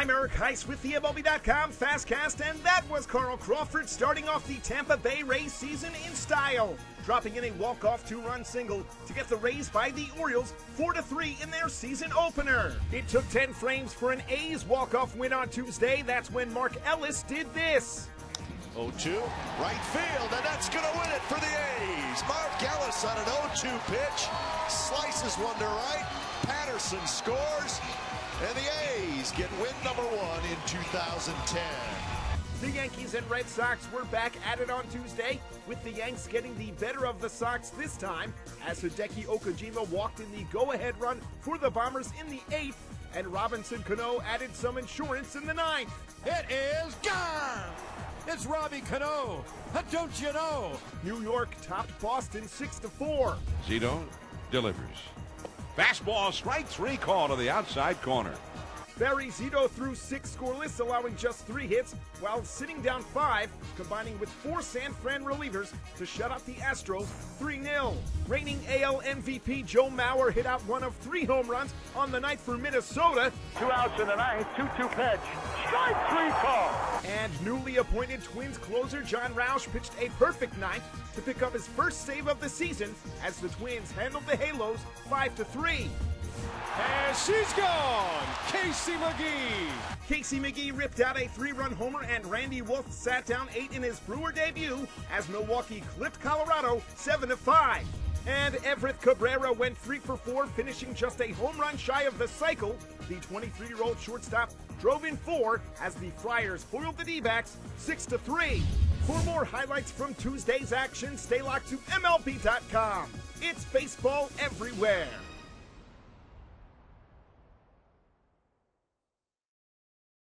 I'm Eric Heiss with the MLB.com Fastcast, and that was Carl Crawford starting off the Tampa Bay Rays season in style, dropping in a walk-off two-run single to get the Rays by the Orioles 4-3 in their season opener. It took 10 frames for an A's walk-off win on Tuesday. That's when Mark Ellis did this. 0-2, right field, and that's going to win it for the A's. Mark Ellis on an 0-2 pitch, slices one to right, Patterson scores, and the A's get win number one in 2010. The Yankees and Red Sox were back at it on Tuesday, with the Yanks getting the better of the Sox this time, as Hideki Okajima walked in the go-ahead run for the Bombers in the eighth, and Robinson Cano added some insurance in the ninth. It is gone! It's Robbie Cano. Don't you know? New York topped Boston 6 to 4. Zito delivers. Fastball strike three call to the outside corner. Barry Zito threw six scoreless, allowing just three hits, while sitting down five, combining with four San Fran relievers to shut out the Astros 3 0. Reigning AL MVP Joe Mauer hit out one of three home runs on the night for Minnesota. Two outs in the ninth, 2 2 pitch. Strike three call. And newly appointed Twins closer Jon Rauch pitched a perfect ninth to pick up his first save of the season as the Twins handled the Halos 5 to 3. And she's gone! Casey McGehee! Casey McGehee ripped out a three-run homer, and Randy Wolf sat down eight in his Brewer debut as Milwaukee clipped Colorado 7 to 5. And Everth Cabrera went three for four, finishing just a home run shy of the cycle. The 23-year-old shortstop drove in four as the Friars foiled the D-backs 6-3. For more highlights from Tuesday's action, stay locked to MLB.com. It's baseball everywhere.